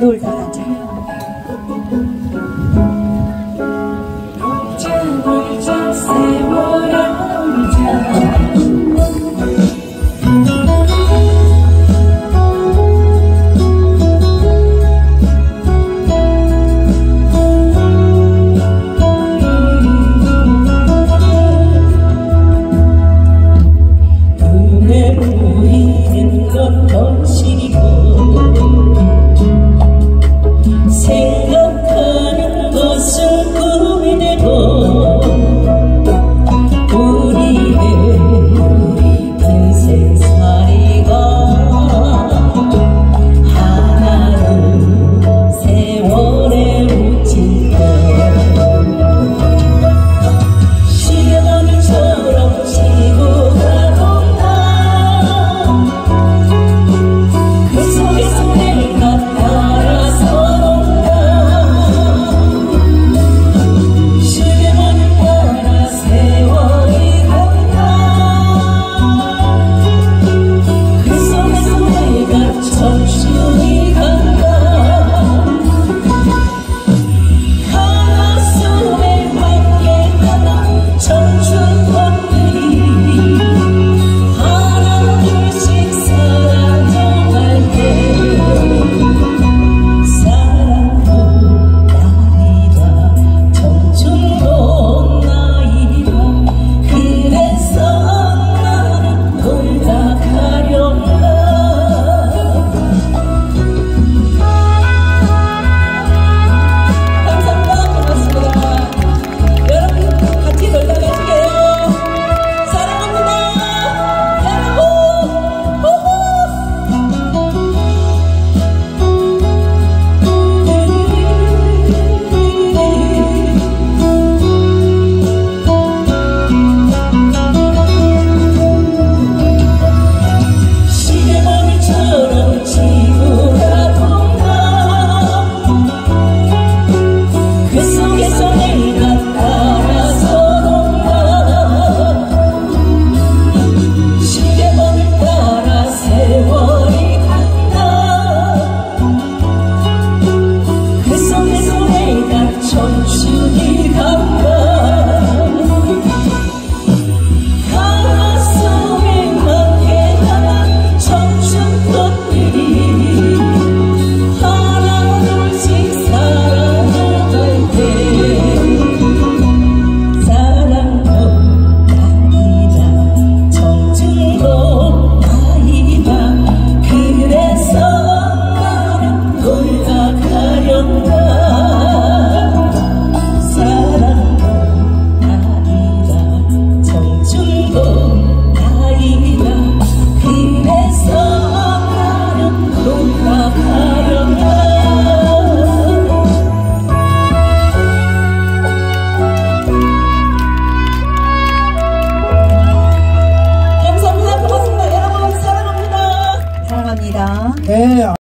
录一下 Yeah.